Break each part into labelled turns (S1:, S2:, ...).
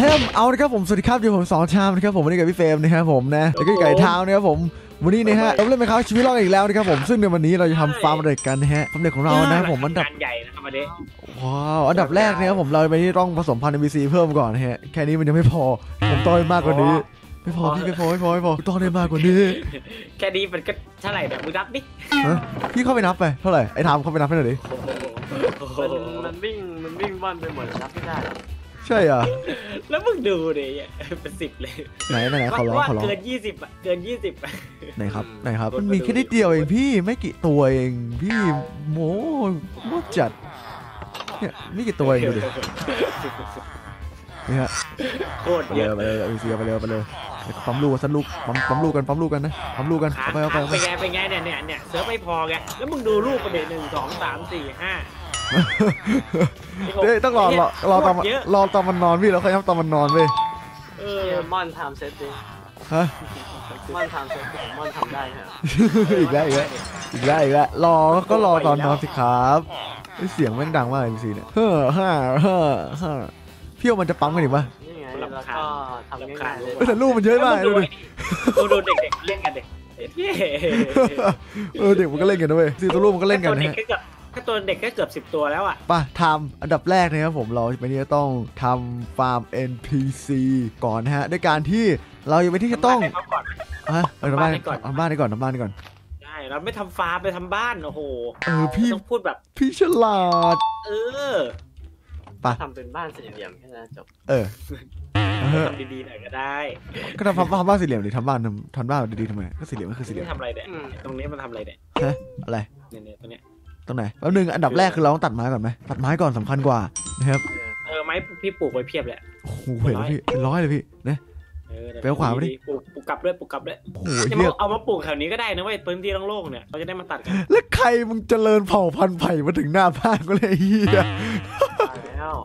S1: เฮ้มเอาละครับผมสวัสดีครับอยู่ผมสองชามนะครับผมวันนี้กับพี่เฟรมนะครับผมนะแล้วก็ไก่เท้านะครับผมวันนี้นะฮะเราเล่นไปครับชีวิตรอดอีกแล้วนะครับผมซึ่งในวันนี้เราจะทำฟาร์มเด็กกันนะฮะฟาร์มเด็กของเรานะครับผมอันดับ
S2: งานใหญ่นะครับวันนี้
S1: ว้าวอันดับแรกนะครับผมเราไปที่ต้องผสมพันธุ์ NPC เพิ่มก่อนนะฮะแค่นี้มันยังไม่พอผมต้องให้มากกว่านี้ไม่พอพี่ไม่พอไม่พอไม่พอต้องได้มากกว่านี้
S2: แค่นี้มันก็เท่าไหร่เนี่ยมึงนับดิ
S1: ฮะพี่เข้าไปนับไปเท่าไหร่ไอ้ทามเข้าไปนับให้หน่อยดิ
S2: โอ้โห
S3: มันมันวิ่งมันวิ่งว่อนไปหมดรับไม่ได้ หรอก
S1: ใช่อะ
S2: แล้วมึงดูดิเป็นสิบเลย
S1: ไหนไหนไหนขอร้อง
S2: ว่า
S1: ขอร้อง
S2: เกินยี่สิบอะเกินยี่สิบอะ
S1: ไหนครับไหนครับ มันมีแค่นิดเดียวเองพี่ไม่กี่ตัวเองพี่โมโมจัดเนี่ยนี่กี่ตัวเองดูดินี่ฮะ
S2: โคตร
S1: ไป
S2: เย
S1: เลย
S2: อะ
S1: ไปเลยเอาไปเลยไปเลยไปเลยปั๊มลูกสันลูกปั๊มปั๊มลูกกันปั๊มลูกกันนะปั๊มลูกกัน
S2: ขา
S1: เอาไปเอาไปเอาไป
S2: เป็นไงเป็นไงเนี่ยเนี่ยเนี่ยเสือไม่พอไงแล้วมึงดูลูกประเด็นหนึ่งสองสามสี่ห้า
S1: เฮ้ยต้องรอรอรอตอนมัน
S2: เยอะ
S1: รอตอนมันนอนพี่แล้วค่อยนับตอนมันนอนเว้ย
S2: เออ
S3: เนี่ยม่อนทำเซตดิ
S1: ฮะ
S3: ม่อนทำเซตดิม่อนทำได้เหรอ
S1: อีกแล้วอีกแล้วอีกแล้วอีกแล้วรอก็รอตอนนอนสิครับเฮ้ยเสียงแม่งดังมากเลยซีเนี่ยเฮ้อฮ่าเฮ้อฮ่าพี่ว่ามันจะปั๊มกันอีกปะ
S3: นี่ไงแล้วก็ทำง่ายๆเลย
S1: เฮ้ยแต่ลูกมันเยอะมาก
S2: ดู
S1: ดูดิ
S2: ดูดูเด็กๆเล่นกันเด็กเย้
S1: เออเด็กมันก็เล่นกันด้วยซีตัวลูกมันก็เล่นกัน
S2: ตัว
S1: นะ
S2: เด็ก
S1: ฮะ
S2: ก็เกือบ ถ้าตัวเด็กก็เกือบสิบตัวแล้วอะ
S1: ไป่ะทำอันดับแรกนะครับผมเราวันนี้จะต้องทำฟาร์ม NPC ก่อนนะฮะ ด้วยการที่เรายังไม่ที่จะต้อง
S2: ให้เขาก่อน
S1: ฮะเออทำบ้าน
S2: ทำบ้านให้ก่อน
S1: ทำบ้านให้ก่อนทำบ้านให้ก่อน
S2: ใช่เราไม่ทำฟาร์มไปทำบ้านโอ้โห
S1: เออพี่
S2: ต้องพูดแบบ
S1: พี่ฉลาด
S2: เออ
S3: ทำเป็นบ้านสี่เหลี่ยมแค่นั้นจบ
S1: เออเออ
S2: ทำดีๆหน่อยก็ได้
S1: ก็ทำทำบ้านสี่เหลี่ยมดิทำบ้านทำทำบ้านดีๆทำไมก็สี่เหลี่ยมก็คือสี่เหลี่ย
S2: นี่
S1: ม
S2: ทำอะไรเนี่ยตรงนี้มันทำอะไรเนี่ย
S1: อะไร
S2: เนี่ยเนี่ยตรงเนี้ย
S1: ตรงไหนแป๊บนึงอันดับแรกคือเราต้องตัดไม้ก่อนไหมตัดไม้ก่อนสำคัญกว่านะครับ
S3: เออ
S2: เออไม้พี่ปลูกไว้เพียบเลย
S1: โอ้โหเห็นแล้วพี่เป็นร้อยเลยพี่นะ
S2: เออดี๋ย
S1: ไปเอาขวาไปดิ
S2: ปลูกปลูกกลับด้วยปลูกกลับด้วย
S1: โอ้โห
S2: จะ
S1: เรีย
S2: มากเอามาปลูกแถวนี้ก็ได้นะเว้ยพื้นที่โล่งๆเนี่ยเราจะได้มาตัดกัน
S1: แล้วใครมึงเจริญเผ่าพันธุ์ไผ่มาถึงหน้าบ้านก็เลยไอ้เฮีย
S3: ตายแล้ว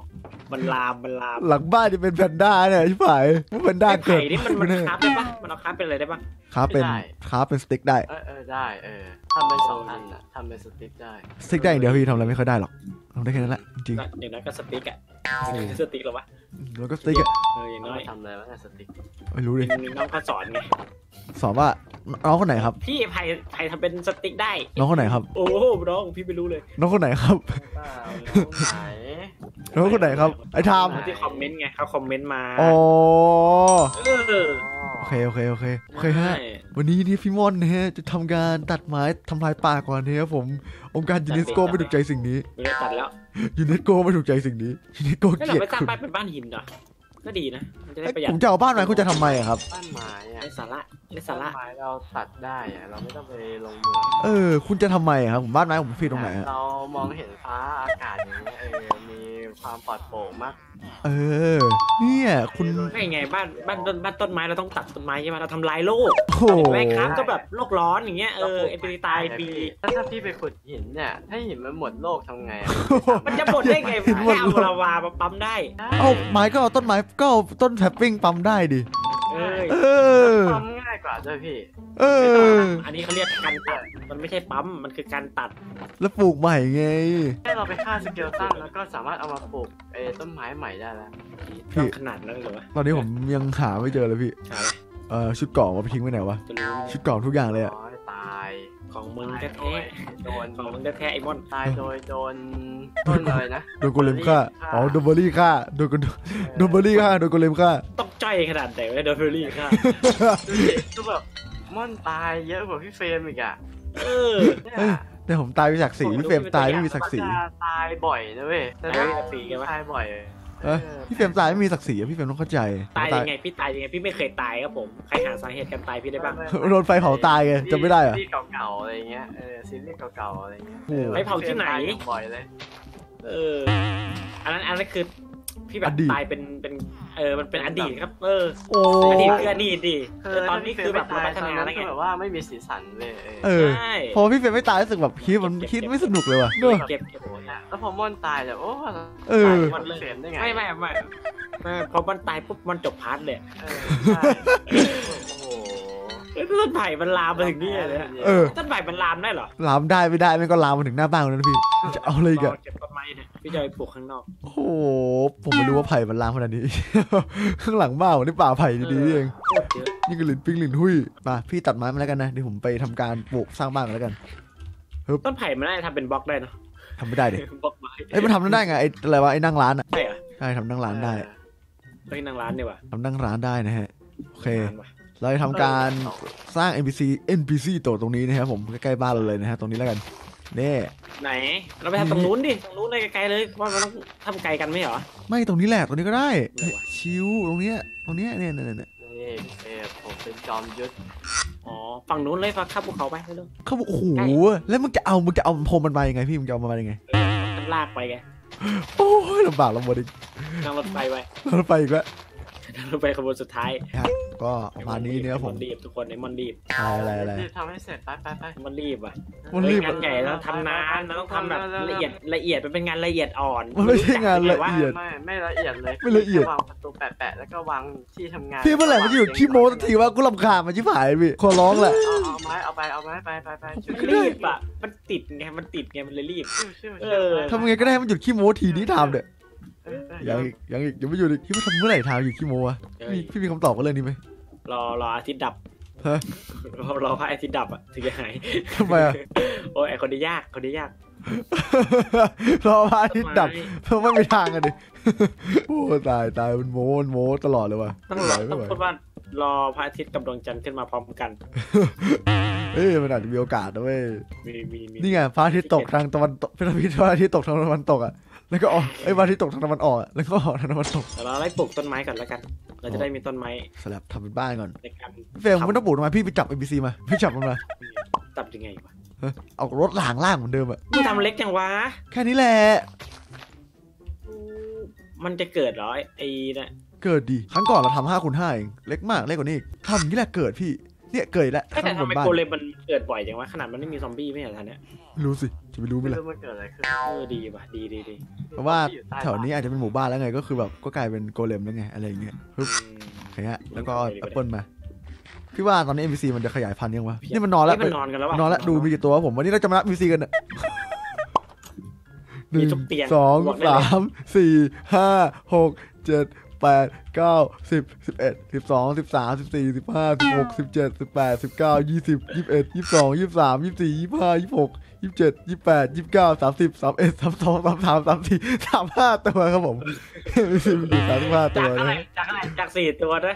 S2: มันลามมันลาม
S1: หลังบ้านจะเป็นแพนด้าเนี่ยชิบหายแพนด้า
S2: ไอ้
S1: เกิ
S2: ไผ่
S1: ด
S2: นี่มันมัน
S1: แน่
S2: craft ได้ปะมันเอา craft เป็นอะไรได้ปะ
S1: craft เป็น craft เป็น stick ได้
S3: เออเออได้เออทำเป็นสองอันอะทำเป็น stick ได้
S1: stick ได้อย่างเดียวพี่ทำอะไรไม่ค่อยได้หรอกทำได้แค่นั้นแหละจริง
S2: ก็อย่างน้อยก็ stick อะ stick เหรอวะ
S1: ๆแล้วก็ stick อะ
S2: เอออย่างน้อย
S3: ทำอะไรวะเนี่ย stick
S1: ไม่รู้ดิ
S2: น้องเขาสอนไง
S1: สอนว่าน้องคนไหนครับ
S2: พี่ไผ่ไผ่ทำเป็น stick ได้
S1: น้องคนไหนครับ
S2: โอ้โหน้องพี่ไม่รู้เลย
S1: น้องคนไหนครับ
S3: เปล่าน้องไหน
S1: น้องคนไหนครับ ไอ้ทาม
S2: ที่คอมเมนต์ไงเขาคอมเมนต์มา
S1: อ๋อ
S2: เออ
S1: โอเคโอเคโอเคโอเคฮะวันนี้นี่พี่ม่อนนะฮะจะทำการตัดไม้ทำลายป่าก่อนนะครับผมองค์การยูเนสโกไม่ถูกใจสิ่งนี้
S2: ไม่ได้ตัดแล้ว
S1: ยูเนสโกไม่ถูกใจสิ่งนี้ยูเนสโก
S2: แล้ว
S1: เกลี
S2: เรา
S1: ยด
S2: ไปสร้าง
S1: คุณ
S2: บ้านเป็นบ้านหินเหรอก็ดีนะมันจะได้
S1: เอ้ย
S2: ประหยัด
S1: ผมจะเอาบ้านไม้คุณจะทำไมอะครับ
S3: บ้านไม้อะ
S2: ไร้สาระไร้สา
S3: ต้น
S2: ระ
S3: ไม้เราตัดได้อะเราไม่ต้องไปลงเหมือง
S1: เออ คุณจะทำไมอะครับผมบ้านไม้ผมผิดตรงไหนอะ
S3: เรามองเห็นฟ้าอากาศอย่างเงี้ยเออมี ความปลอดโปร่งมาก
S1: เออ เนี่ย คุณ
S2: ไม่ไงบ้านบ้านต้นบ้านต้นไม้เราต้องตัดต้นไม้ใช่ไหมเราทำลายโลก
S1: โอ้โห
S2: แม่ครับก็แบบโลกร้อนอย่างเงี้ยเออไอปีตายปี
S3: ถ้าถ้าพี่ไปขุดหินเนี่ยถ้าหินมันหมดโลกทำไงอะ
S2: มันจะหมดได้ไง
S1: เห็นหมด
S2: แค่
S1: โล
S2: เอา
S1: ก
S2: ลาวามาปั๊มได้
S1: เอาไม้ก็เอาต้นไม้ก็เอาต้นแทปปิ้งปั๊มได้ดิ
S2: เออ
S1: เออ
S3: ทำง่ายกว่าด้วยพี่
S1: เออ
S2: อันนี้เขาเรียกการตัด มันไม่ใช่ปั๊ม มันคือการตัด
S1: แล้วปลูกใหม่ไง
S3: แค่เราไปฆ่าสเกลตันแล้วก็สามารถเอามาปลูกเออต้นไม้ใหม่ได้แล้ว
S1: พี่
S2: ต้องขนาดนั้นเหรอวะ
S1: ตอนนี้ผมยังหาไม่เจอเลยพี่
S2: หาอะไร
S1: เออชุดเกราะเอาไปทิ้งไว้ไหนวะ
S2: จะรู้ไหม
S1: ชุดเกราะทุกอย่างเลยอะ
S3: ร้อยตาย
S2: ของมึง
S3: ตาย
S2: แท้
S3: โดน
S2: ๆของมึงแท้ๆไอ้มอน
S3: ตายโดยโดนต้นเลยนะ
S1: โดน golem ฆ่าอ๋อโดนเบอร์รี่ฆ่าโดนโกโดนเบอร์รี่ฆ่าโดน golem ฆ่า
S2: ต้องจ้อยขนาดไหนวะโดนเฟอร์รี่า
S3: ดูดิก็แบบม่อนตายเยอะกว่าพี่เฟรมอีกอะ
S2: เออ
S3: เนี่ย
S1: เอ้ยแต่ผมตายมีศักดิ์ศรีพี่เฟรมตายไม่มีศักดิ์ศรี
S3: จะตายบ่อยนะเว้ยแต่
S2: ตาย
S3: ถ้า
S2: ไม่ปีกันวะ
S3: ตายบ่อย
S1: เอ้ยพี่เฟรมตายไม่มีศักดิ์ศรีอะพี่เฟรมต้องเข้าใจ
S2: ตายยังไงพี่ตายยังไงพี่ไม่เคยตายครับผมใครหาสาเหตุการตายพี่ได้บ้าง
S1: โดนไฟเผาตายไงจำไม่ได้เหรอะ
S3: ซีรีส์เก่าๆอะไรเงี้ยเออซีรีส์เก่าๆอะไรเงี้ย
S1: โอ้โห
S2: ไปเผาที่ไหน
S3: ตายบ่อยเลย
S2: เอออันนั้นอันนั้นคือพี่แบบ
S1: อดีต
S2: ตายเป็นเป็นเออมันเป็นอดีตครับ เออ
S1: โอ้
S2: อดีตคืออดีตดิเออตอนนี้คือแบบเรา
S3: ตา
S2: พั
S3: ย
S2: ฒ
S3: ตอน
S2: นา
S3: นั้น
S2: แล้วไง
S3: คือแบบว่าไม่มีสีสันเลย
S1: เออ
S2: ใช่
S1: พอพี่เฟรมไม่ตายรู้สึกแบบคิดมันคิดไม่สนุกเลยว่ะเนอะ
S2: เก็บเก็บ
S3: โอ้ยแล้วพอม่อนตายแบบโอ้
S1: เออ
S3: ตายมันเฟรมได้ไง
S2: ไม่ไม่ไม่ไม่พอมันตายปุ๊บมันจบ part เลย ต้นไผ่มันลามมาถึงนี่เลยอะ
S1: เออ
S2: ต้นไผ่มันลามได้เหรอ
S1: ลามได้ไม่ได้มันก็ลามมาถึงหน้าบ้านแล้วนะพี่ จะเอาเลยอีกัน
S2: รเก็บต้นไม้เนี่ยพี่จะเอาไปปลูกข้างนอก
S1: โอ้โห ผมไม่รู้ว่าไผ่มันลามขนาดนี้ ข้างหลังบ้านผมนี่ป่าไผ่ดีๆนี่เอง
S2: โคตรเยอะ
S1: นี่ก็หลินปิ้งหลินหุยมาพี่ตัดไม้มาแล้วกันนะเดี๋ยวผมไปทำการปลูกสร้างบ้านกันแล้วกัน
S2: ต้นไผ่มันได้ทำเป็นบล็อกได้เนาะ
S1: ทำไม่ได้ดิ
S2: บล็อกไม้
S1: เอ้ยมันทำได้ไงไอ้อะไรวะไอ้นั่งร้านอะ
S2: ใช่เหรอ
S1: ใช่ทำนั่งร้านได้
S2: ไปนั่งร้านดีกว่า
S1: ทำนั่งร้านได้นะฮะ โอเค
S2: ร้านว่ะ
S1: เราจะทำการสร้าง NPC NPC ตัวตรงนี้นะครับผมใกล้ๆบ้านเราเลยนะฮะตรงนี้แล้วกันนี่
S2: ไหน เราไปทำตรงนู้นดิตรงนู้นเลยไกลๆเลยว่ามันต้องทำไกลกันไหมเหรอ
S1: ไม่ตรงนี้แหละตรงนี้ก็ได้
S2: ไหนวะ
S1: ชิวตรงเนี้ยตรงเนี้ยเนี่ยเนี่ยเนี่ย
S3: นี่เออผมเป็นจอมยุทธ
S2: อ๋อฝั่งนู้นเลยฝั่งข้ามภูเขาไปเร็ว
S1: เขาบอกโอ้โห
S2: ใกล้
S1: แล้วมึงจะเอามึงจะเอาพรมมันมายังไงพี่มึงจะเอามันมายังไง
S2: ๆมันลากไปไง
S1: โอ้ยลำบากลำบากอีก
S2: นั่งรถไฟไป
S1: เราไปอีกแล้ว
S2: นั่ง รถไฟขบวนสุดท้าย
S1: ก็ประมาณนี้เนี่ยผม
S2: มันรีบทุกคนในมันรีบ
S1: อะไรอะไรอะไร
S3: รีบทำให้เสร็จไปไปไป
S2: มันรีบอะ
S1: มันรีบ
S2: เฮ้ยงานใหญ่แล้วทำนานเราต้องทำแบบละเอียดละเอียดมันเป็นงานละเอียดอ่อน
S1: มันไม่ใช่งานละเอียด
S3: ไม่ไม่ละเอียดเลย
S1: ไม่ละเอียด
S3: แค่วางประตูแปะๆแล้วก็วางที่ทำงาน
S1: พี่เมื่อไหร่มันจะหยุดขี้โม้สักทีว่ากูรำคาญมันชิบหายพี่ขอร้องแหละ
S3: เอาเอาไม้เอาไปเอาไม้ไปไปไปช่วย
S2: มันรีบอะมันติดไงมันติดไงมันเลยรีบ
S3: ช่วยช่วย
S2: เอ
S3: ช่วย
S2: อ
S1: ทำไงก็ได้ให้มันหยุดขี้โม้ทีนี้ทำเด้อ
S3: เออเออ
S1: ยังอีกยังอีกยังไม่หยุดอีกพี่ว่าทำเมื่อไหร่ทำหยุดขี้โม้อะพี่พี่มีคำตอบกับเรื่องนี้ไหม
S2: รอรออาทิตย์ดับ
S1: ฮะ
S2: รอรอพระอาทิตย์ดับอะถึงจะหาย
S1: ทำไมอะ
S2: โอ้ยไอคนนี้ยากคนนี้ยาก
S1: รอพระอาทิตย์ดับเพื่อไม่มีทางกันดิโอ้ตายตายมันโม้มันโม้ตลอดเลยว่ะ
S2: ต้อง
S1: ไม่
S2: ร
S1: ไหว
S2: อ
S1: ไม่
S2: ต้อง
S1: ไหว
S2: พูดว่ารอพระอาทิตย์กับดวงจันทร์ขึ้นมาพร้อมกัน
S1: เอ้ยมันอาจจะมีโอกาสนะเว้ย
S2: มีมีมี
S1: นี่ไงพระอาทิตย์ตกทางตะวันตกพระอาทิตย์พระอาทิตย์ตกทางตะวันตกอะ แล้วก็ออกไอ้ยพระอาทิตย์ตกทางตะวันออกอะแล้วก็ออกทางตะวันตก
S2: แต่เราไล่ปลูกต้นไม้ก่อนแล้วกัน เราจะได้มีต้นไม้
S1: สลับทำเป็นบ้านก่อน
S2: ในการ
S1: พี่เฟรมไม่ต้องปลูกทำไมพี่ไปจับ NPC มาพี่จับมันมา
S2: ตับยังไงวะ
S1: เฮ้ยเอารถหลางล่างเหมือนเดิมอะ
S2: มึงทำเล็กจังวะ
S1: แค่นี้แหละ
S2: มันจะเกิดเหรอไอ้ไอ้น่ะ
S1: เกิดดีครั้งก่อนเราทำห้าคูณห้าเองเล็กมากเล็กกว่านี้อีกทำอย่างนี้แหละเกิดพี่ เนี่ยเกิดอีกแล้ว
S2: แต่
S1: ข้างบ
S2: ทำ
S1: น
S2: ไม
S1: บ้าน
S2: โกเลมมันเกิดบ่อยจังวะขนาดมันไม่มีซอมบี้ไม่เห็นทันเนี่ย
S1: ไม่รู้สิจะไปรู้ไหม
S3: ไม่
S1: ล่ะ
S3: รู้มันเกิดอะไรขึ้น
S2: เออดีว่ะดีดีดี
S1: เพราะว่า
S3: ที่อยู่ใต้
S1: แถวนี้อาจจะเป็นหมู่บ้านแล้วไงก็คือแบบก็กลายเป็นโกเลมแล้วไงอะไรอย่างเงี้ยปึ๊บ
S2: อืม
S1: โอเคฮะแล้วก็แอปเปิลมาพี่ว่าตอนนี้ NPC มันจะขยายพันธุ์ยังวะนี่มันนอนแล้ว
S2: เฮ้ยมันนอนกันแล้ววะ
S1: นอนแล้วดูมีกี่ตัววะผมวันนี้เราจะมานับ NPC กันอะห
S2: มี
S1: นึ่ง
S2: ทุกเตียง
S1: สอง
S2: บอกได้เลย
S1: สามสี่ห้าหกเจ็ด แปดเก้าสิบสิบเอ็ดสิบสองสิบสามสิบสี่สิบห้าสิบหกสิบเจ็ดสิบแปดสิบเก้ายี่สิบยี่สิบเอ็ดยี่สิบสองยี่สิบสามยี่สิบสี่ยี่สิบห้ายี่สิบหกยี่สิบเจ็ดยี่สิบแปดยี่สิบเก้าสามสิบสามเอ็ดสามสองสามสามสามสี่สามห้าตัวครับผมมีสิบอยู่สามสิบห้าตั
S2: ว
S1: นะ
S2: จากอะไรจากสี่ตัวนะ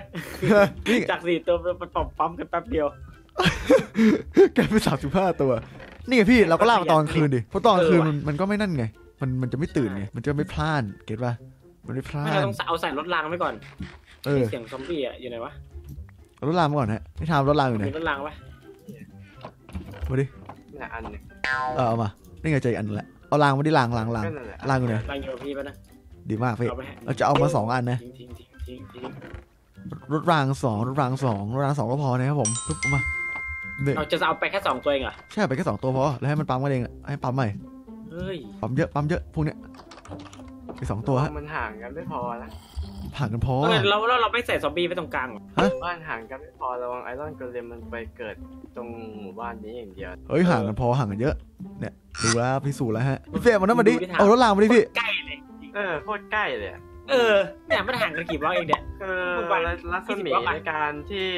S2: จากสี่ตัวมันปั๊มปั๊มกันแป๊บเดียว
S1: กลายเป็นสามสิบห้าตัว นี่ไงพี่เราก็ล่ามาตอนคืนดิเพราะตอนคืนมันมันก็ไม่นั่นไง มันมันจะไม่ตื่นไง มันจะไม่พลาดเก็ตป่ะ มันไม่พลา
S2: ไม่
S1: ด
S2: เราต้องเอาใส่รถรางไว้ก่อน
S1: เออ
S2: เสียงซอมบี้อะอยู่ไหนวะ
S1: เอารถรางมาก่อนฮะให้ทำรถรางอยู่ไหน
S2: มีรถรางปะ
S1: มาดิ
S3: เนี่ยอันหนึง
S1: เออเอามานี่ไงเจออีกอันนึงแหละเอารางมาดิรางรางราง
S3: ก็นั่นแหละ
S1: รางอยู่ไหน
S2: รางอยู่กับพี่ปะนะ
S1: ดีมากพี่
S2: เอาไปให้
S1: เราจะเอามาสองอันนะ
S2: ทิ้งทิ้งทิ้งทิ้งทิ้ง
S1: รถรางสองรถรางสองรถรางสองก็พอนะครับผมปึ๊บเอามาเนี่ย
S2: เราจะเอาไปแค่สองตัวเองเหรอ
S1: ใช่ไปแค่สองตัวพอแล้วให้มันปั๊มกันเองอะให้ปั๊มใหม่
S2: เฮ้ย
S1: ปั๊มเยอะปั๊มเยอะพวกเนี้ย ไปสองตัวฮะ
S3: มันห่างกันไม่พอนะ
S1: ผ่านกันพอ
S2: เออเราเราเราไม่ใส่ซอมบี้ไว้ตรงกลางเหรอ
S3: บ้านห่างกันไม่พอระวังไอรอนโกเลมมันไปเกิดตรงหมู่บ้านนี้อย่างเดียว
S1: เฮ้ยห่างกันพอห่างกันเยอะเนี่ยดูแล้วพิสูจน์แล้วฮะพี่เฟรมมันนั่นมาดิเอารถรางมาดิพี่
S2: ใกล้เลย
S3: เออโคตรใกล้เลยอะ
S2: เออเนี่ยมันห่างกันกี่บล็อกเองเนี่ย
S3: คือ
S2: หมู่บ้าน
S3: รัศมี
S2: 20บล็อกอะ
S3: ในการที่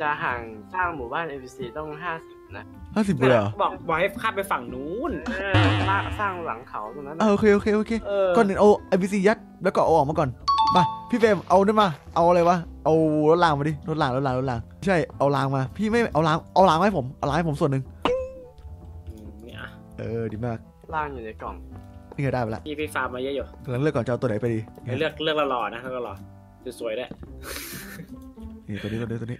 S3: จะห่างสร้างหมู่บ้าน NPC ต้อง50นะ
S1: ห้าสิบเลยเหรอ
S2: บอกบอกให้ข้ามไปฝั่งนู้น
S3: เออสร้างสร้างหลังเขาตรงนั้น
S1: เออโอเคโอเคโอเค
S2: เออ
S1: ก่อนอื่นเอาไอ้ NPC ยัดแล้วก็เอาออกมาก่อนไปพี่เฟรมเอานี่มา เอาอะไรวะเอารถรางมาดิรถรางรถรางรถรางใช่เอารางมา พี่ไม่เอารางเอารางมาให้ผมเอารางให้ผมส่วนหนึ่ง
S2: อืมเนี่ยอะ
S1: เออดีมาก
S3: รางอยู่ในกล่อง
S1: นี่ก็ได้ไปละ
S2: พี่พี่ฟาร์มมาเยอะอยู่
S1: กำลังเลือกก่อนจะเอาตัวไหนไปดี
S2: เลือกเลือกหล่อๆนะเลือกหล่อๆสวยๆด้วย
S1: นี่ตัวนี้ตัวนี้ตัวนี้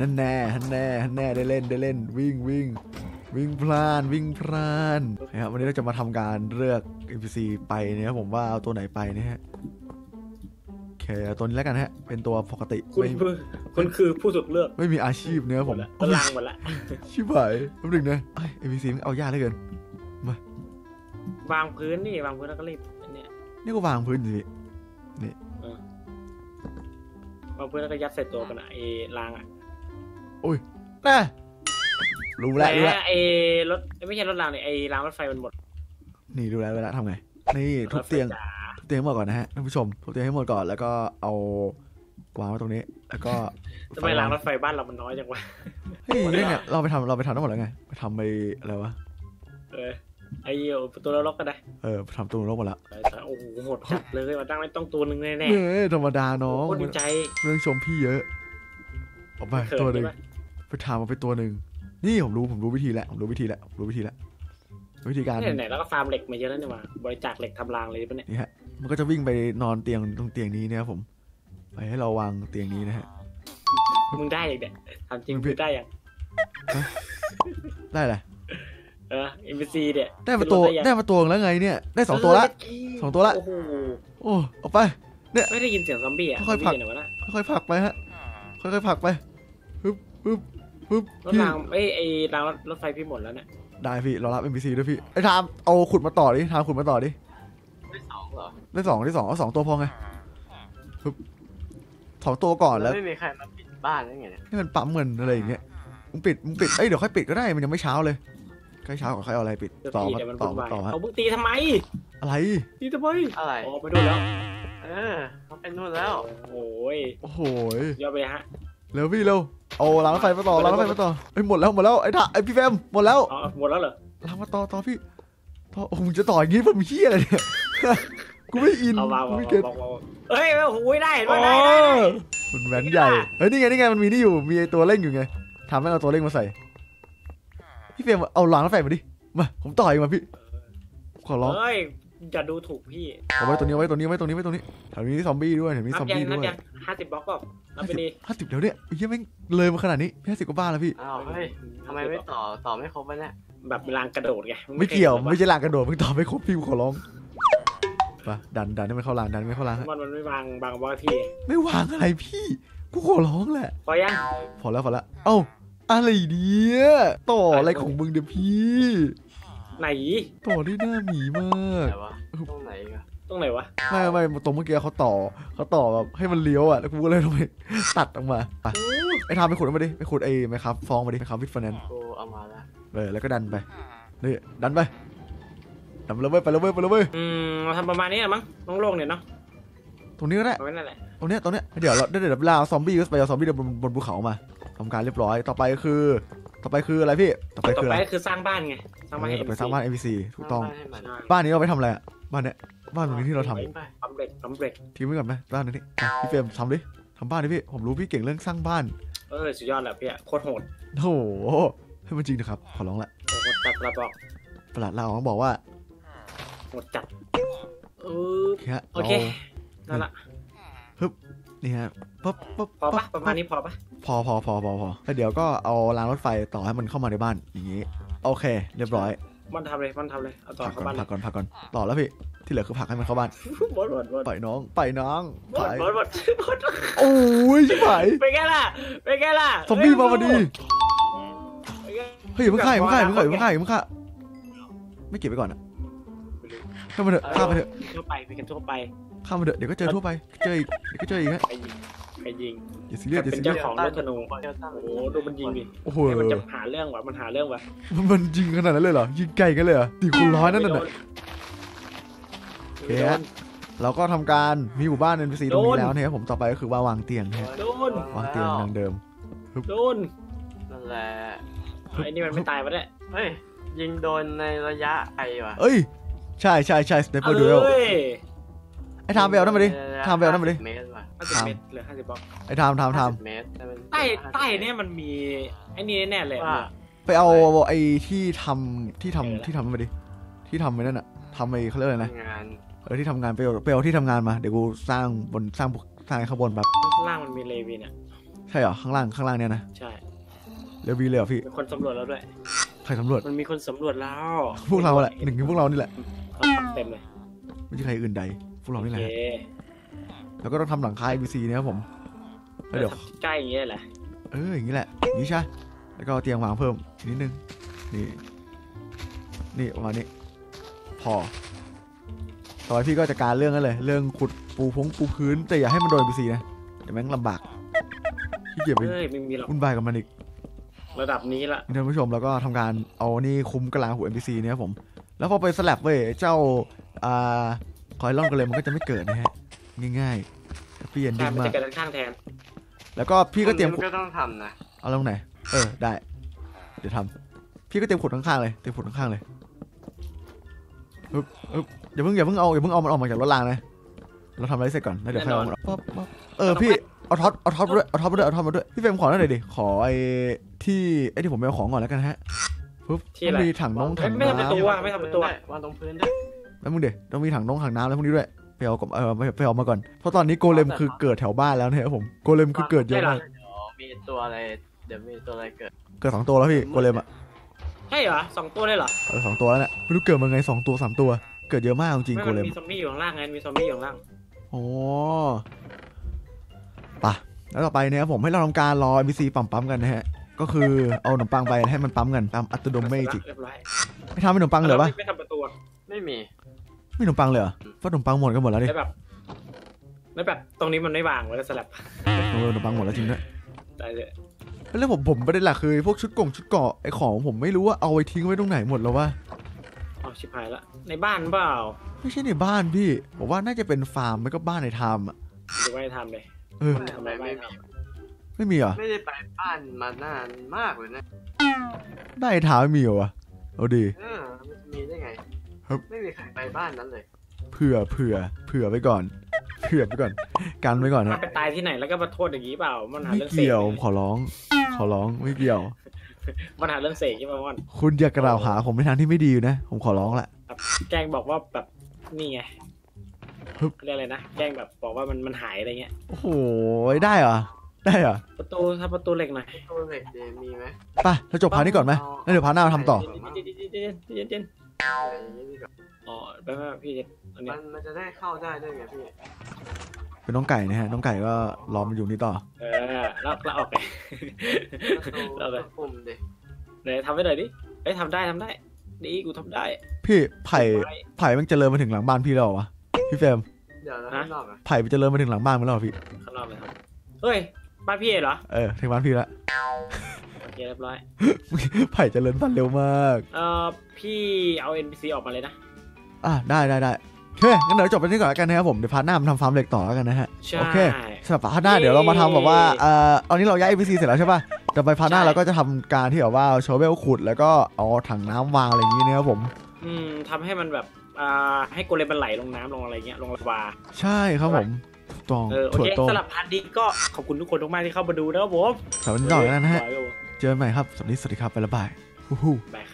S1: นั่นแน่นั่นแน่นั่นแน่ได้เล่นได้เล่น วิ่งวิ่งวิ่งพลานวิ่งพลานนะครับวันนี้เราจะมาทำการเลือก NPC ไปนะครับผมว่าเอาตัวไหนไปนะฮะโอเคเอาตัวนี้แล้วกันฮะ เป็นตัวปกติ
S2: คุณ
S1: ไม่
S2: คือคุณคือผู้ถูกเลือก
S1: ไม่มีอาชีพเนื้อผม
S2: ตารางหมดละ
S1: ชิบหายแป๊บนึงนะไอ้เอ็มพีซีมันเอายากเหลือเกิน
S2: วางพื้นนี่วางพื้นแล้วก็รีบอันเนี่ย
S1: นี่ก็วางพื้นสิ
S2: เออ
S1: โวา
S2: งพื้นแล้วก็ยัดใส่ตัวกันอะไอ้รางอะ
S1: น่ะรู้แล้วรู้แล้ว
S2: ไอ้รถไอ้ไม่ใช่รถรางเลยไอ้รางรถไฟมันหมด
S1: นี่รู้แล้วรู้แล้วทำไง นี่ทุบเตียง
S2: รถไฟจ๋า
S1: ทุบเตียงให้หมดก่อนนะฮะท่านผู้ชมทุบเตียงให้หมดก่อนแล้วก็เอาวางไว้ตรงนี้ แล้วก็
S2: ทำไมรางรถไฟบ้านเรามันน้อยจังวะ
S1: เฮ้ยนี่เนี่ยเราไปทำเราไปทำทั้งหมดแล้วไงไปทำไปอะไรวะ
S2: เออไอ้เหี้ยประตูเราล็อกกันได้
S1: เออไปทำตัวโลกหมดแล้ว
S2: โอ้โหโหดจัดเลยมาตั้งไว้ต้องตัวหนึ่งแน่
S1: เฮ้ยธรรมดา
S2: ๆ
S1: น้อง
S2: โคตรดีใจ
S1: เรื่องชมพี่เยอะออกไป
S2: เขิน
S1: ตัวหนึ่ง
S2: ใช่ไหม
S1: ไปทำมาไปตัวหนึ่งนี่ผมรู้ผมรู้วิธีแล้วผมรู้วิธีแล้วผมรู้วิธีแล้ววิธีการ
S2: เนี่ยไหนๆแล้วก็ฟาร์มเหล็กมาเยอะแล้วนี่หว่าบริจาคเหล็กทำรางเลยปะเนี่ย
S1: นี่ฮะมันก็จะวิ่งไปนอนเตียงตรงเตียงนี้เนี่ยครับผมไปให้เราวางเตียงนี้นะฮะ
S2: มึงได้อย่างเด็ดทำจริง
S1: มึง
S2: มึงได้อย่าง
S1: ได้แหละ
S2: เออเอ็มบีซีเนี่ย
S1: ได้มาตัว
S2: ขึ้นรถ
S1: ได้มาตัวแล้วไงเนี่ยได้สองตัวละ
S2: เส
S1: องตัวละ
S2: โอ้โห
S1: โอ้ออกไป
S2: ไม่ได้ยินเสียงซอมบี้อะ
S1: ค่อยๆผลัก
S2: ซมบี้ไหนวะน่ะ
S1: ค่อยๆผลักไปฮะค่อยๆผลักไปฮึบฮึบ ฮึบ
S2: รถ
S1: พี่
S2: รางเอ้ยไอ้รางรถไฟพี่หมดแล้วเนี่ย
S1: ได้พี่เรารับ NPC ด้วยพี่ไอ้ทามเอาขุดมาต่อดิทามขุดมาต่อดิ
S3: ได้สองเหรอ
S1: ได้สองได้สองเอาสองตัวพอไงฮึบสองตัวก่อนแล้ว
S3: ไม่มีใครมาปิดบ้านได้ไงเนี่ย
S1: ให้มันปั๊มเงินอะไรอย่างเงี้ยมึงปิดมึงปิดเอ้ยเดี๋ยวค่อยปิดก็ได้มันยังไม่เช้าเลยใกล้เช้าก่อนค่อยเอาอะไรปิด
S2: เดี๋ยว
S1: ต่อ
S2: พี่
S1: มา
S2: เดี๋ยวมัน
S1: ต่อ
S2: วุ่น
S1: มาวา
S2: ย
S1: ต่อฮะ
S2: เอามึงตีทำไม
S1: อะไร
S2: ตีทำไม
S3: อะไร
S2: ออกไปดูแล้ว
S3: เออเขาเป็นนู่นแล้ว
S2: โอ้ย
S1: โอ้โห
S2: ยอดไปฮะ
S1: เร็วพี่เร็วเอาล้างรถไฟมาต่อล้างรถไฟมาต่อเอ้ยหมดแล้วหมดแล้วไอ้ท่าไอ้พี่แฟมหมดแล้ว
S2: เอาหมดแล้วเหรอ
S1: ล้างมาต่อต่อพี่ต่อโอ้โหมึงจะต่ออย่างงี้เพื่อมีเหี้ยอะไรเนี่ยกูไม่อิน
S2: เอาวาง
S1: กู
S2: วาง
S1: ไม่เก็ต
S2: วางวางเฮ้ยโอ้โหได้เห็น
S1: โอ้
S2: ป่ะได้ได้ได้
S1: มันแหวนใหญ่เฮ้ยนี่ไงนี่ไงมันมีนี่อยู่มีไอ้ตัวเร่งอยู่ไงทำให้เอาตัวเร่งมาใส่พี่เฟรมเอาล้างรถไฟมาดิมาผมต่อยมาพี่ขอร้อง
S2: เฮ้ย จะดูถูกพี่
S1: เอาไว้ตัวนี้เอาไว้ตัวนี้เอาไว้ตัวนี้ไว้ตัวนี้แถวนี้ซอมบี้ด้วยแถวนี้
S2: นั
S1: ซอบม
S2: ยัง
S1: บี้
S2: นั
S1: ด้
S2: บ
S1: วย
S2: ยังห้าสิบบล็อกก็นับไปดี
S1: ห้าสิบเดี๋ยวเนี่ยไอ้เหี้ยแม่งเลยมาขนาดนี้ห้าสิบกว่าบ้านแล้วพี่
S3: อ้าวเฮ้ยทำไมไม่ต่อต่อไม่ครบวะเนี่ย
S2: แบบรางกระโดดไงง
S1: ไม่เกี่ยว
S2: คห็นหรอ
S1: ไม่ใช่ลางกระโดดมึงตอบไม่ครบพี่กูขอร้องไปดันดันให้มันเข้าลางดันให้มันเข้าลางฮะ
S2: มันมันไม่วางบางบางที่
S1: ไม่วางอะไรพี่กูขอร้องแหละ
S2: พอยัง
S1: พอแล้วพอแล้วเอ้าอะไรเดียต่ออะไรของมึงเดี๋ยวพี่
S2: ไหน
S1: ต่อได้หน้าหมีมาก
S3: แต่ว่าตรงไหนกัน
S2: ตรงไหนวะ
S1: ไม่ไม่ตรงเมื่อกี้เขาต่อเขาต่อแบบให้มันเลี้ยวอะแล้วกูก็เลยต้องไปตัดออกมาไปไอ้ทามไปขุดออกมาดิไปขุดไอ้ไหมครับฟองมาดิไหมครับวิทฟแนน
S3: กูเอามาแล้ว
S1: เลยแล้วก็ดันไปนี่ดันไปดันไปเลยเว้ยไปเลยเว้ยไปเลยเว้ย
S2: อืมเราทำประมาณนี้แหละมั้งน้องโลกเนี่ยเนาะ
S1: ตรงนี้ก็ได้
S2: เอาไว้นั่นแหละ
S1: ตรงเนี้ยตรงเนี้ยเดี๋ยวเราเดี๋ยวเดี๋ยวเวลาเอาซอมบี้ก็ไปเอาซอมบี้บนบนภูเขามาทำการเรียบร้อยต่อไปคือ ต่อไปคืออะไรพี่ ต่อไป
S2: ต่อ
S1: คือ
S2: ไป
S1: อะไร
S2: ก็คือสร้างบ้านไง สร้างบ้านให้
S1: ต่อไปสร้างบ้าน NPC ถูกต้อง
S3: บ้านให้มัน
S2: ใช่
S1: บ้านนี้เราไปทำอะไรอะ บ้านเนี้ย บ้านตรงนี้ที่เราทำ
S3: ทิ้งไป
S2: ทำเหล็กทำเหล็ก
S1: ทิ้งไว้ก่อนไหมบ้านนี้อะพี่เฟรมทำดิทำบ้านดิพี่ ผมรู้พี่เก่งเรื่องสร้างบ้าน
S2: เออสุดยอดแหละพี่อะโคตรโหด
S1: โอ้โห ให้มันจริงนะครับ ขอร้องละ
S2: โหดจัดเราบอก
S1: ประหลัดเราต้องบอกว่า
S2: โหดจัดเออ
S1: โอเคฮะ
S2: โอเค
S1: เรา
S2: นั่นละ
S1: นี่ฮะปั๊บปั๊บ
S2: พอปะประมาณนี้พอปะ
S1: พอพอพอพอพอแล้วเดี๋ยวก็เอารางรถไฟต่อให้มันเข้ามาในบ้านอย่างนี้ โอเค เรียบร้อย
S2: มันทำเลยมันทำเลยเอาต่อ
S1: ผัก
S2: เข้า
S1: ก่อน
S2: บ้านเล
S1: ผั
S2: ย
S1: กก่อนผักก่อนต่อแล้วพี่ที่เหลือคือผักให้มันเข้าบ้าน
S2: บดบดบด
S1: ปล่อยน้องปล่อยน้อง
S2: บ
S1: ไป
S2: ดบดบดบด
S1: โอ้ยชิบหาย
S2: เป็นไงล่ะเป็นไงล่ะ
S1: ซอมบี้มาพอดี
S2: เป็นไง
S1: เฮ้ยอย่าเพิ่งฆ่าอย่าเพิ่งฆ่าอย่าเพิ่งฆ่าอย่าเพิ่งฆ่าอย่าเพิ่งฆ่าไม่เก็บไปก่อนอะข้ามไปเถอะข้ามไปเถอะ
S2: ทั่วไปไปกันทั่วไป
S1: ข้ามไปเถอะเดี๋ยวก็เจอทั่วไปเจออีกเดี๋ยวก็เจออีกฮะ
S2: ใครยิงใครยิง
S1: อย่าซีเรียสอย่า
S2: เป็น
S1: ซีเรีย
S2: เจ้า
S1: ส
S2: ของรถธนู
S3: เจ้าตั้ง
S2: โอ้โหดูมันยิงดิ
S1: โอ้โห
S2: เฮ้ยมันจะหาเรื่องวะมันหาเรื่องวะ
S1: มันมันยิงขนาดนั้นเลยเหรอยิงไกลกันเลยเหรอตีคูณร้อยนั่นน่ะโอเคฮะเราก็ทำการมีหมู่บ้าน NPC ตรงนี้แล้วนะครับผมต่อไปก็คือว่าวางเตียงนะฮะ
S2: โดน
S1: วางเตียงดังเดิม
S2: โดน
S3: นั่นแหละ
S2: ไอ้นี่มันไม่ตายวะเนี่ย
S3: เฮ้ยยิงโดนในระยะไกลว่ะ
S1: เอ้ย ใช่ใช่ใช่ sniper duel เอ้
S2: ย
S1: ไอ้ทามไปเอานั่นมาดิทำไปเอานั่นมาดิ
S3: เมตรว่ะ
S2: ห้า สิบเมตรเหลือห้าสิบบล็อก
S1: ไอ้ทามทามทาม
S3: เมตรแต่มัน
S2: ใต้ใต้เนี่ยมันมีไอ้นี่แน่ๆเลย
S3: ว่า
S2: อะ
S1: ไปเอาไอ้ที่ทำที่ทำที่ทำมาดิที่ทำไปนั่นอะทำไอ้เขาเรียกอะไรนะ
S3: งาน
S1: เออที่ทำงานไปเอาไปเอาที่ทำงานมาเดี๋ยวกูสร้างบนสร้างสร้างข้างบนแบบ
S2: ข้างล่างมันมี ravine อะ
S1: ใช่เหรอข้างล่างข้างล่างเนี่ยนะ
S2: ใช่
S1: เรวีเลยเหรอพี่
S2: มีคนสำรวจแล้วด้วย
S1: ใครสำรวจ
S2: มันมีคนสำรวจแล้ว
S1: พวกเราแหละหนึ่งในพวกเรานี่แหละ
S2: เต็มเลย
S1: ไม่ใช่ใครอื่นใดพวกเรา
S2: โอ
S1: นี่แห
S2: เค
S1: ละ แล้วก็ต้องทำหลังคา ABC เนี่ยครับผมแล้วเดี๋ยว
S2: ใกล้อย่างเงี้ยแหละ
S1: เอออย่างนี้แหละอย่างนี้ใช่ แล้วก็เอาเตียงวางเพิ่มอีกนิดนึง นี่ นี่ประมาณนี้ พอ ต่อไปพี่ก็จัดการเรื่องนั้นเลย เรื่องขุดปูพงปูพื้น แต่อย่าให้มันโดน NPC นะ เดี๋ยวแม่งลำบากขี้เกียจไป
S2: เฮ้ยไม่มีหรอก
S1: วุ่นวายกับมันอีก
S2: ระดับนี้ละ
S1: ท่านผู้ชมแล้วก็ทำการเอานี่คุ้มกลางหัว NPC เนี่ยครับผม แล้วพอไปสลับเว้ยเจ้า อ่า คอยล่อนกันเลยมันก็จะไม่เกิดนะฮะ ง่ายๆพี่เย็น
S2: ใช่
S1: ดิ้ง
S2: มัน
S1: มา
S2: จะ
S1: ก
S2: เกิดด้านข้างแทน
S1: แล้วก็พี่ก็เตรียม
S3: นก็ต้องทำนะ
S1: เอาลงไหน เออ ได้ เดี๋ยวทำพี่ก็เตรียมขุดข้างๆเลย เตรียมขุดข้างๆเลยอึ๊บอึ๊บอย่าเพิ่งอย่าเพิ่งเอาอย่าเพิ่งเอามันออกมาจากรถรางนะ เราทำอะไรเสร็จก่อนแล้วเดี๋ยวค่อยเอามันออกปั๊บปั๊บเออพี่ เอาท็อต เอาท็อตมาด้วย เอาท็อตมาด้วย เอาท็อตมาด้วย พี่เฟรมขอหน่อยดิ ขอไอ้ที่ไอ้ที่ผมไปเอาของก่อนแล้วกันนะฮะปุ๊บ
S2: ที่อะไร
S1: ต้องมีถังน้องถัง
S2: ไม่ไม่
S1: น้
S2: ทำประตูอะไม่ทำประตูอะ
S3: วางตรงพื้นด้วยำ
S1: แล้วมึงเดี๋ยวต้องมีถังน้องถังน้ำแล้วพวกนี้ด้วยไป เอากับเออไปไปเอามาก่อน เพราะตอนนี้โกเลมคือเกิดแถวบ้านแล้วนะครับผม โกเลมคือเกิดเยอะมาก
S3: เดี๋ยวมีตัวอะไร เดี๋ยวมีตัวอะไรเกิด
S1: เกิดสองตัวแล้วพี่ โกเลมอะ
S2: ใช่เหรอสองตัวเลยเหรอ
S1: เออสองตัวแล้วเนี่ยไม่รู้เกิดมาไงสองตัวสามตัว เกิดเยอะมากจริงๆ
S2: ไม่
S1: โก
S2: มัน
S1: เลม
S2: มีซอมบี้อยู่ข้างล่างไง มีซอมบี้อยู่ข้างล่าง
S1: โอ้ปะแล้วต่อไปเนี่ยครับผมให้เราทำการรอ NPC ปั๊มปั๊มๆกันนะฮะ ก็คือเอาขนมปังไปให้มันปั๊มกันตามอัตโนมัติ
S2: เรียบร้อย
S1: ไม่ทำให้ขนมปังเหรอปะ
S2: ไม่ทำประตูอะ
S3: ไม่มี
S1: ไม่ขนมปังเลยเหรอเพราะขนมปังหมดกันหมดแล้วดิ
S2: แล้วแบบแล้วแบบตรงนี้มันไม่วางไว้แล้วสลับ
S1: เออขนมปังหมดแล้วจริงด้วย
S2: ได้เลย
S1: แล้วผมผมประเด็นหลักคือพวกชุดกงชุดเกราะไอของผมไม่รู้ว่าเอาไว้ทิ้งไว้ตรงไหนหมดแล้ววะ
S2: เอาชิบหายละในบ้านเปล่า
S1: ไม่ใช่ในบ้านพี่ผมว่าน่าจะเป็นฟาร์มไม่ก็บ้านในไทม์อะ
S2: หรือว่าให้ทำเลย
S1: เออ
S3: ทำไมไม่มี
S1: ไม่มีเหรอ
S3: ไม่ได้ไปบ้านมานานมากเลยนะ
S1: ได้ไทม์ไม่มีเหรอวะเอาดี
S3: เออมันจะมีได้ไง
S1: ครับ
S3: ไม่มีใครไปบ้านนั้นเลย
S1: เผื่อเผื่อเผื่อไว้ก่อน เผื่อไว้ก่อนกันไว้ก่อน
S2: มัน
S1: นะ
S2: ไปตายที่ไหนแล้วก็มาโทษอย่างนี้เปล่า มันหา
S1: ไม่
S2: เรื่องเสก
S1: เกี่ยวผมขอร้อง ขอร้องไม่เกี่ยว
S2: มันหาเรื่องเสกใช่ไหมม่อน
S1: คุณอย่ากล่าวหาผมในทางที่ไม่ดีนะ ผมขอร้องแหละ
S2: แกล้งบอกว่าแบบนี่ไง
S1: ฮึบ
S2: เรียกอะไรนะ แกล้งแบบบอกว่ามันมันหายอะไรเงี้ย
S1: โอ้โหได้เหรอได้เหรอ
S2: ประตูถ้าประตูเหล็กหน่อย
S3: ตัวเหล็กเดมีไหม
S1: ไปเราจบ part นี้ก่อนไหมแล้วเดี๋ยวพาร์ทหน้ามาทำต่อ
S2: เย็นๆเย็นๆเย็นๆเย็น
S3: อะไรอย่างนี้ดีกว่า
S2: ๆอ๋อไปไปพี่เย็นอันเนี้
S3: มั
S2: ย
S3: นมันจะได้เข้าได้ด้วยไงพี่
S1: เป็นน้องไก่นะฮะ น้องไก่ก็รอมันอยู่นี่ต่อ
S2: เออแล้วแล้วออกไป
S3: ประตู
S2: เอาเลย
S3: ปุ่มดิ
S2: ไหนทำไว้หน่อยดิเอ้ยทำได้ทำได้ดีกูทำได้
S1: พี่ไผ่
S2: ไม้
S1: ไผ่มันเจริญมาถึงหลังบ้านพี่แล้วเหรอวะพี่เฟรม
S3: เดี๋ยวแล้ว
S2: ฮะ
S3: ข้างนอกอะ
S1: ไผ่มันเจริญมาถึงหลังบ้านมันแล้วเหรอพี่
S2: ข้างนอกเลยครับเฮ้ยบ้านพี่เหรอ
S1: เออถึงบ้านพี่ละ
S2: โอ เคเรียบร้อย
S1: ไผ่เจริญพันธุ์เร็วมาก
S2: เอ่อพี่เอา NPC ออกมาเลยนะ
S1: อะได้ได้ได้โอเคงั้นเดี๋ยวจบไปที่ก่อนแล้วกันนะครับผมเดี๋ยว part หน้ามาทำฟาร์มเหล็กต่อแล้วกันนะฮะ
S2: ใช่
S1: โอเคสำหรับ part หน้าเดี๋ยวเรามาทำแบบว่าเอ่อตอนนี้เราย้าย NPC เสร็จแล้วใช่ป่ะต่อไป part หน้า
S2: ใช่
S1: เราก็จะทำการที่แบบว่า shovel ขุดแล้วก็เอาถังน้ำวางอะไรอย่างนี้นะครับผม
S2: อืมทำให้มันแบบอ่าให้ golem มันไหลลงน้ำลงอะไรเงี้ยลงลาวา
S1: ใช่ครับผมถูกต้อง
S2: เออโอ
S1: ถั่ว
S2: เค
S1: ต้ม
S2: สำหรับpart นี้ก็ขอบคุณทุกคนมากๆที่เข้ามาดูนะครับผม
S1: สำหรับวันนี้ต่อแล้วกันนะฮะ
S2: bye bye
S1: เจอกันใหม่ครับสวัสดีสวัสดีครับไปละ bye ฮู้ฮู้
S2: bye ครับ